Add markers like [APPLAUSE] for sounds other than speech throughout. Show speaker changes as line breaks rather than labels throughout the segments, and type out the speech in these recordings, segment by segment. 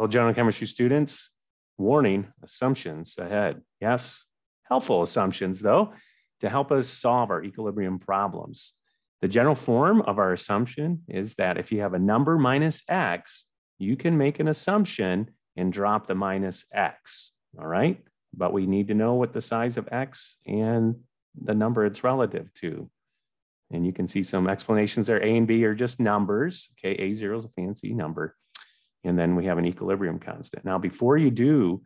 Well, general chemistry students, warning, assumptions ahead. Yes, helpful assumptions though, to help us solve our equilibrium problems. The general form of our assumption is that if you have a number minus x, you can make an assumption and drop the minus x, all right? But we need to know what the size of x and the number it's relative to. And you can see some explanations there. A and B are just numbers. Okay, A0 is a fancy number. And then we have an equilibrium constant. Now, before you do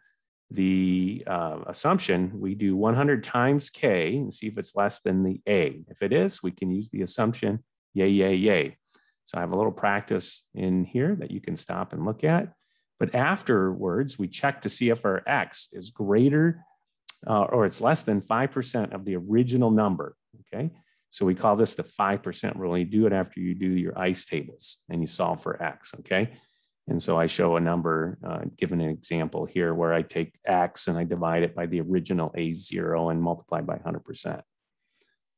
the uh, assumption, we do 100 times K and see if it's less than the A. If it is, we can use the assumption, yay, yay, yay. So I have a little practice in here that you can stop and look at. But afterwards, we check to see if our X is greater uh, or it's less than 5% of the original number, okay? So we call this the 5% rule. You do it after you do your ICE tables and you solve for X, okay? And so I show a number, uh, given an example here where I take X and I divide it by the original A0 and multiply by 100%.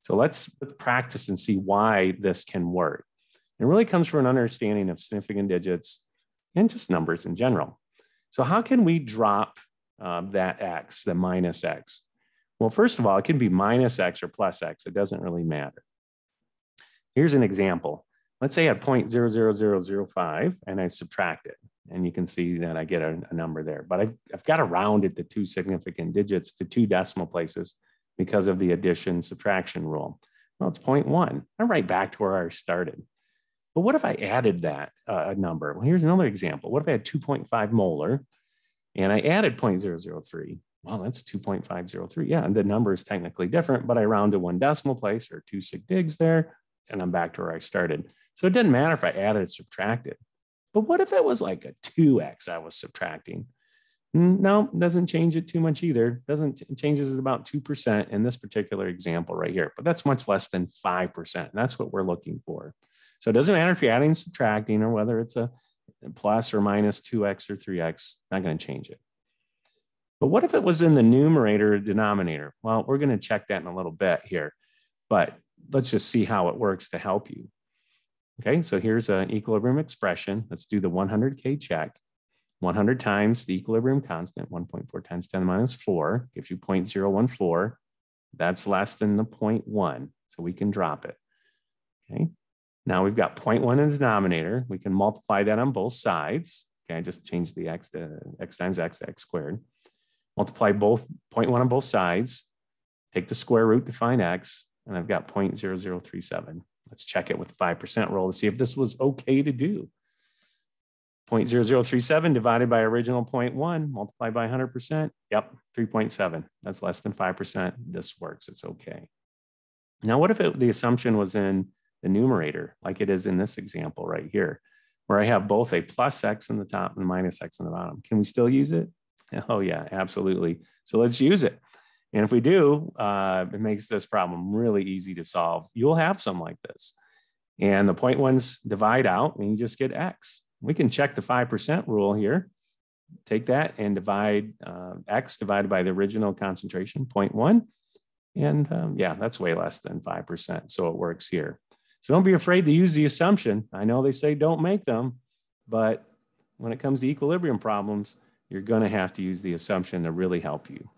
So let's practice and see why this can work. It really comes from an understanding of significant digits and just numbers in general. So how can we drop uh, that X, the minus X? Well, first of all, it can be minus X or plus X. It doesn't really matter. Here's an example let's say at 0.00005 and I subtract it. And you can see that I get a, a number there. But I've, I've got to round it to two significant digits to two decimal places because of the addition subtraction rule. Well, it's 0.1. I'm right back to where I started. But what if I added that uh, number? Well, here's another example. What if I had 2.5 molar and I added 0.003? Well, that's 2.503. Yeah, and the number is technically different, but I round to one decimal place or two sig digs there, and I'm back to where I started. So it didn't matter if I added or subtracted. But what if it was like a 2x I was subtracting? No, doesn't change it too much either. Doesn't changes it about 2% in this particular example right here, but that's much less than 5%. And that's what we're looking for. So it doesn't matter if you're adding subtracting or whether it's a plus or minus 2x or 3x, not going to change it. But what if it was in the numerator or denominator? Well, we're going to check that in a little bit here, but let's just see how it works to help you. Okay, so here's an equilibrium expression. Let's do the 100K check. 100 times the equilibrium constant, 1.4 times 10 minus 4, gives you 0.014. That's less than the 0.1, so we can drop it. Okay, now we've got 0.1 in the denominator. We can multiply that on both sides. Okay, I just change the x to x times x to x squared. Multiply both 0.1 on both sides. Take the square root to find x, and I've got 0.0037. Let's check it with 5% rule to see if this was okay to do. 0.0037 divided by original 0.1 multiplied by 100%. Yep, 3.7. That's less than 5%. This works. It's okay. Now, what if it, the assumption was in the numerator, like it is in this example right here, where I have both a plus x in the top and minus x in the bottom? Can we still use it? [LAUGHS] Oh, yeah, absolutely. So let's use it. And if we do, uh, it makes this problem really easy to solve. You'll have some like this. And the point ones divide out and you just get X. We can check the 5% rule here. Take that and divide uh, X divided by the original concentration, 0.1. And um, yeah, that's way less than 5%. So it works here. So don't be afraid to use the assumption. I know they say don't make them, but when it comes to equilibrium problems, you're going to have to use the assumption to really help you.